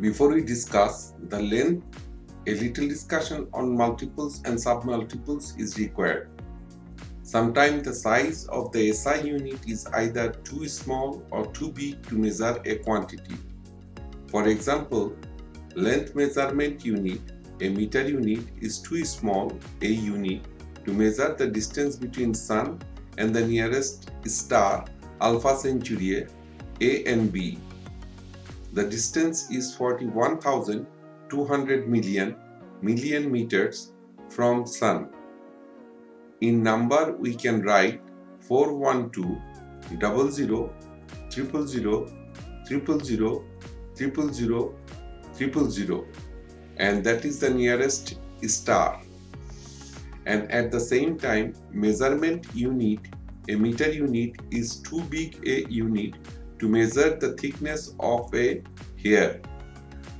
Before we discuss the length, a little discussion on multiples and submultiples is required. Sometimes the size of the SI unit is either too small or too big to measure a quantity. For example, length measurement unit, a meter unit is too small, a unit, to measure the distance between Sun and the nearest star Alpha Centauri A and B. The distance is 41,200 million million meters from Sun. In number we can write 412 double zero triple zero triple zero triple zero triple zero and that is the nearest star and at the same time measurement unit a meter unit is too big a unit to measure the thickness of a hair.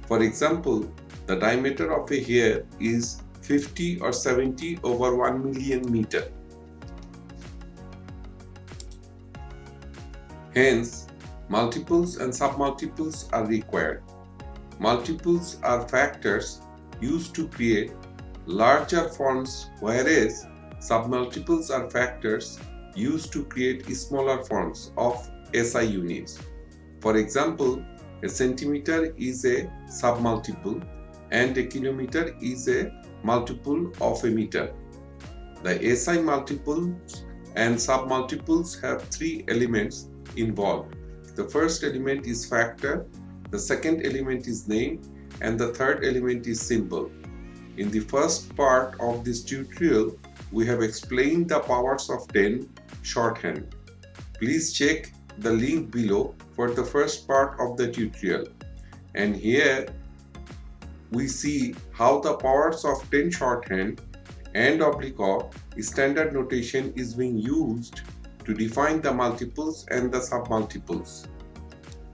For example, the diameter of a hair is 50 or 70 over 1 million meter. Hence, multiples and submultiples are required. Multiples are factors used to create larger forms whereas submultiples are factors used to create smaller forms of SI units. For example, a centimeter is a submultiple and a kilometer is a multiple of a meter. The SI multiples and submultiples have three elements involved. The first element is factor, the second element is name, and the third element is symbol. In the first part of this tutorial, we have explained the powers of 10 shorthand. Please check the link below for the first part of the tutorial. And here we see how the powers of 10 shorthand and oblique of standard notation is being used to define the multiples and the submultiples.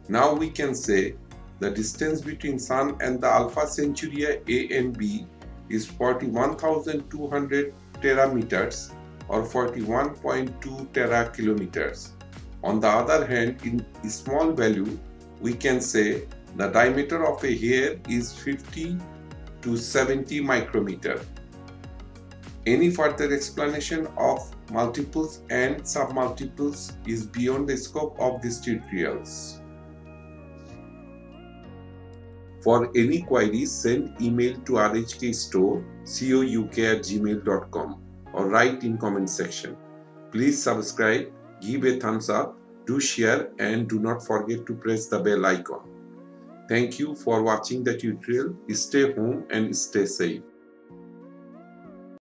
Now we can say the distance between Sun and the Alpha Centauri A and B is 41,200 terameters or 41.2 terakilometers. On the other hand, in small value, we can say the diameter of a hair is 50 to 70 micrometer. Any further explanation of multiples and submultiples is beyond the scope of these tutorials. For any queries, send email to rhkstore or write in comment section. Please subscribe, give a thumbs up, do share and do not forget to press the bell icon. Thank you for watching the tutorial. Stay home and stay safe.